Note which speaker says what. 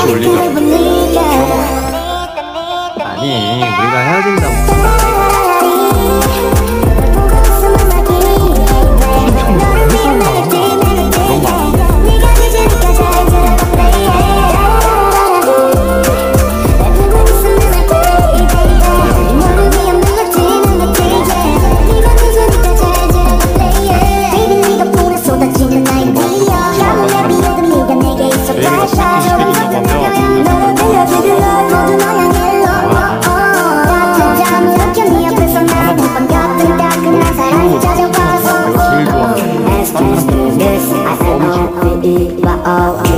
Speaker 1: 같이 올리자. 아니 우리가 된다고.
Speaker 2: Yes, I said no, we eat, but